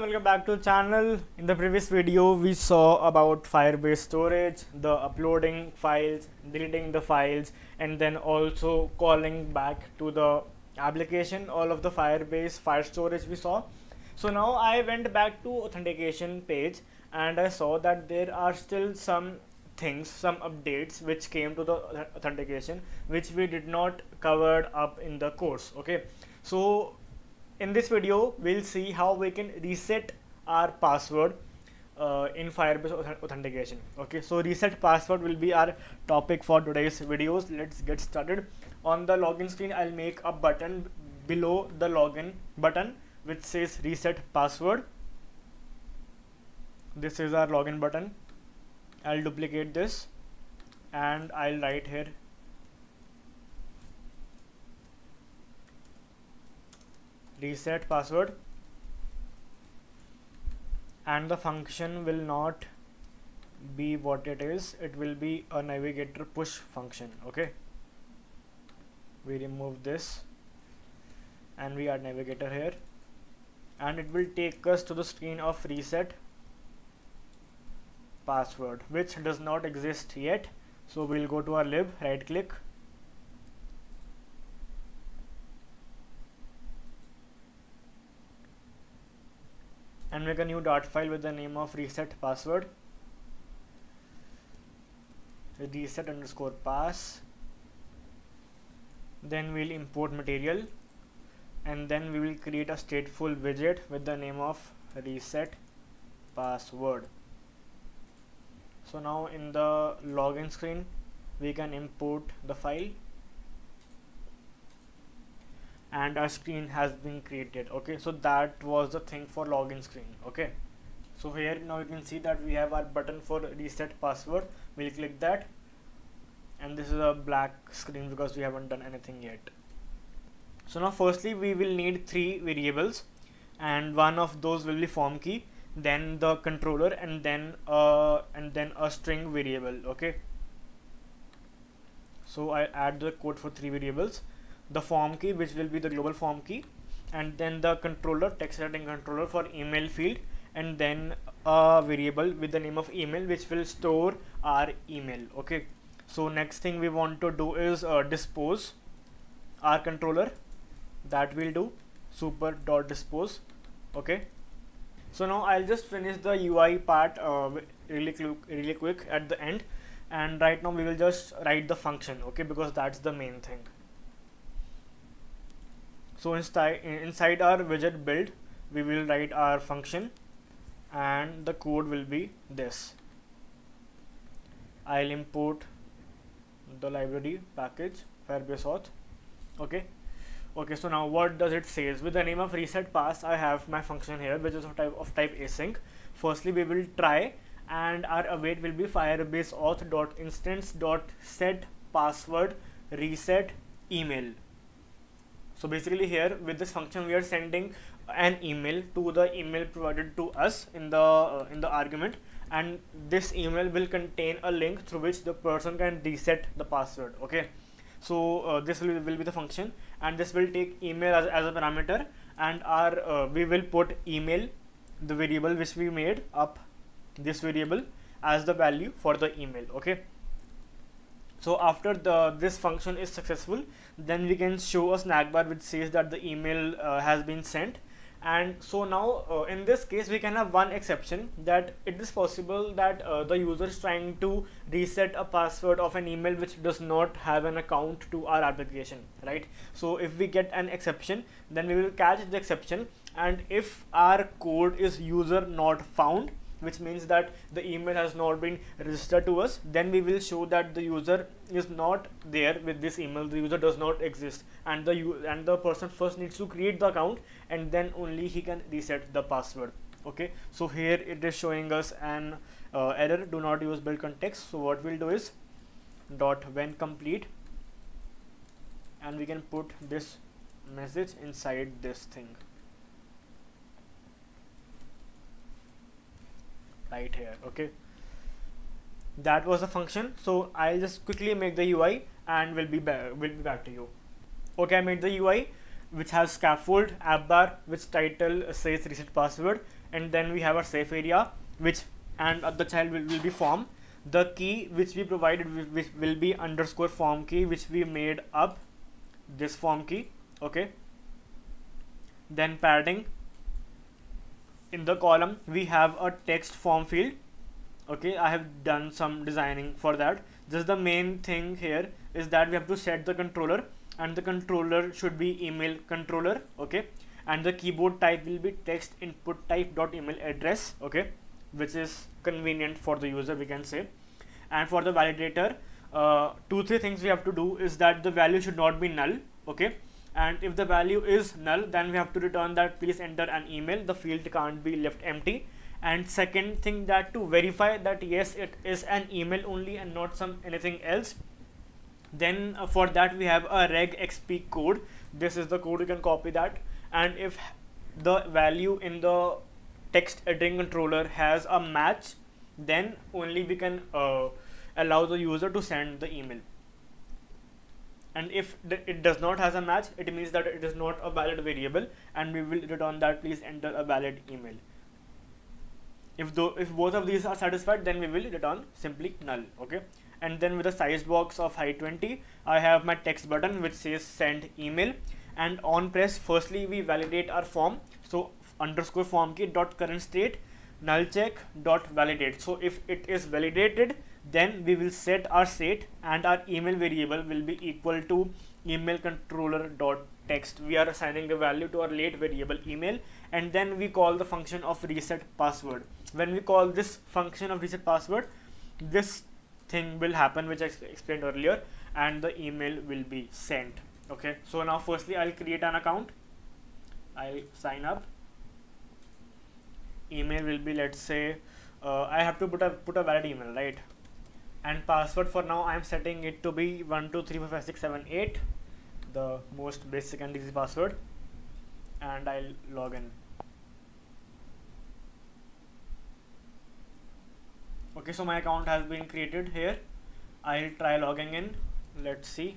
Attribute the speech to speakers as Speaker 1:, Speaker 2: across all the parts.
Speaker 1: everyone welcome back to the channel. In the previous video we saw about firebase storage the uploading files deleting the files and then also calling back to the application all of the firebase file storage we saw. So now i went back to authentication page and i saw that there are still some things some updates which came to the authentication which we did not covered up in the course okay? So in this video we'll see how we can reset our password uh, in Firebase authentication. Okay so reset password will be our topic for today's videos. Let's get started. On the login screen I'll make a button below the login button which says reset password. This is our login button. I'll duplicate this and I'll write here reset password and the function will not be what it is. It will be a navigator push function okay? We remove this and we add navigator here. And it will take us to the screen of reset password which does not exist yet. So we'll go to our lib right click and make a new dart file with the name of reset password. Reset underscore pass. Then we'll import material and then we will create a stateful widget with the name of reset password. So now in the login screen we can import the file and our screen has been created okay? So that was the thing for login screen okay? So here now you can see that we have our button for reset password. We'll click that. And this is a black screen because we haven't done anything yet. So now firstly we will need three variables. And one of those will be form key then the controller and then uh and then a string variable okay? So I add the code for three variables the form key which will be the global form key and then the controller text editing controller for email field and then a variable with the name of email which will store our email okay? So next thing we want to do is uh, dispose our controller. That will do. Super dot dispose okay? So now I'll just finish the UI part uh, really really quick at the end. And right now we will just write the function okay? Because that's the main thing so inside inside our widget build we will write our function and the code will be this. I'll import the library package firebase auth. Okay. Okay so now what does it says with the name of reset pass I have my function here which is of type of type async. Firstly we will try and our await will be firebase auth dot instance dot send password reset email so basically here with this function we are sending an email to the email provided to us in the uh, in the argument. And this email will contain a link through which the person can reset the password okay? So uh, this will, will be the function. And this will take email as, as a parameter. And our uh, we will put email the variable which we made up this variable as the value for the email okay so after the this function is successful then we can show a snack bar which says that the email uh, has been sent. And so now uh, in this case we can have one exception that it is possible that uh, the user is trying to reset a password of an email which does not have an account to our application right? So if we get an exception then we will catch the exception. And if our code is user not found which means that the email has not been registered to us then we will show that the user is not there with this email. The user does not exist. And the and the person first needs to create the account and then only he can reset the password. Okay? So here it is showing us an uh, error. Do not use build context. So what we'll do is dot when complete and we can put this message inside this thing right here okay? That was the function. So I'll just quickly make the UI and we'll be back we'll be back to you. Okay I made the UI which has scaffold app bar which title says reset password and then we have our safe area which and uh, the child will, will be form the key which we provided which will be underscore form key which we made up this form key okay? Then padding in the column we have a text form field. Okay i have done some designing for that. Just the main thing here is that we have to set the controller and the controller should be email controller okay? And the keyboard type will be text input type dot email address okay? Which is convenient for the user we can say. And for the validator uh, two three things we have to do is that the value should not be null okay and if the value is null then we have to return that. Please enter an email. The field can't be left empty. And second thing that to verify that yes it is an email only and not some anything else then uh, for that we have a regexp code. This is the code you can copy that. And if the value in the text editing controller has a match then only we can uh, allow the user to send the email and if it does not has a match it means that it is not a valid variable and we will return that please enter a valid email. If though if both of these are satisfied then we will return simply null okay? And then with the size box of height 20 I have my text button which says send email. And on press firstly we validate our form. So underscore form key dot current state null check dot validate. So if it is validated then we will set our state and our email variable will be equal to email controller dot text we are assigning the value to our late variable email and then we call the function of reset password. When we call this function of reset password this thing will happen which I explained earlier and the email will be sent. Okay? So now firstly I'll create an account. I'll sign up. Email will be let's say uh, I have to put a put a valid email right and password for now I'm setting it to be 1234567 the most basic and easy password and I'll log in. Okay so my account has been created here. I'll try logging in. Let's see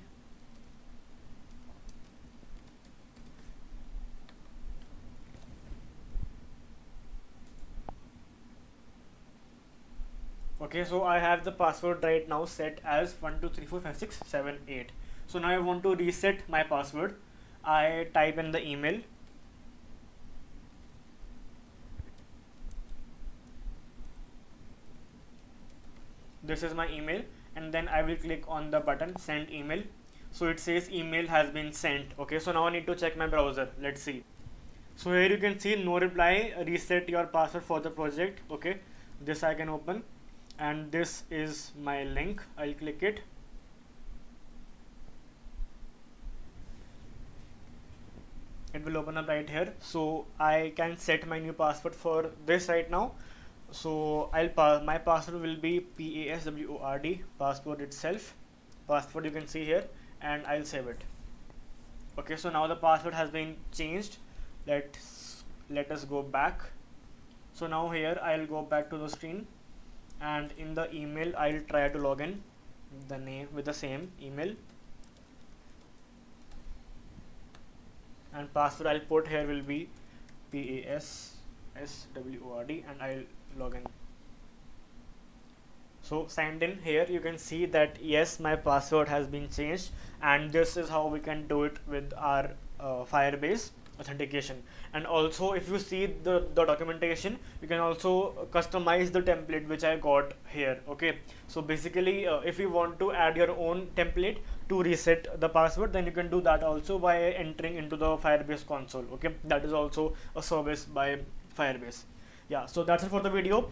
Speaker 1: okay so I have the password right now set as 12345678 so now I want to reset my password. I type in the email. This is my email and then I will click on the button send email. So it says email has been sent. Okay so now I need to check my browser. Let's see. So here you can see no reply. Reset your password for the project. Okay this I can open and this is my link. I'll click it. It will open up right here. So I can set my new password for this right now. So I'll pa my password will be PASWORD password itself. Password you can see here and I'll save it. Okay so now the password has been changed. Let's let us go back. So now here I'll go back to the screen and in the email I'll try to log in the name with the same email. And password I'll put here will be PASSWORD and I'll log in. So signed in here you can see that yes my password has been changed and this is how we can do it with our uh, firebase authentication. And also if you see the, the documentation you can also customize the template which I got here okay? So basically uh, if you want to add your own template to reset the password then you can do that also by entering into the firebase console okay? That is also a service by firebase. Yeah so that's it for the video.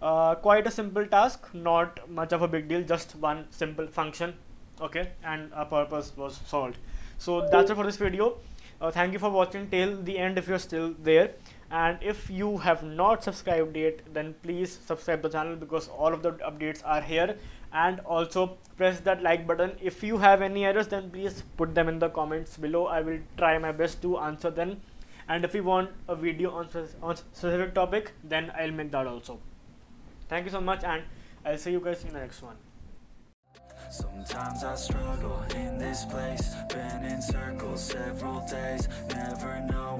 Speaker 1: Uh, quite a simple task not much of a big deal just one simple function okay? And a purpose was solved. So that's it for this video uh, thank you for watching till the end if you're still there. And if you have not subscribed yet then please subscribe the channel because all of the updates are here. And also press that like button. If you have any errors then please put them in the comments below. I will try my best to answer them. And if you want a video on, on specific topic then I'll make that also. Thank you so much and I'll see you guys in the next one Sometimes I struggle in this place. Been in circles several days. Never knowing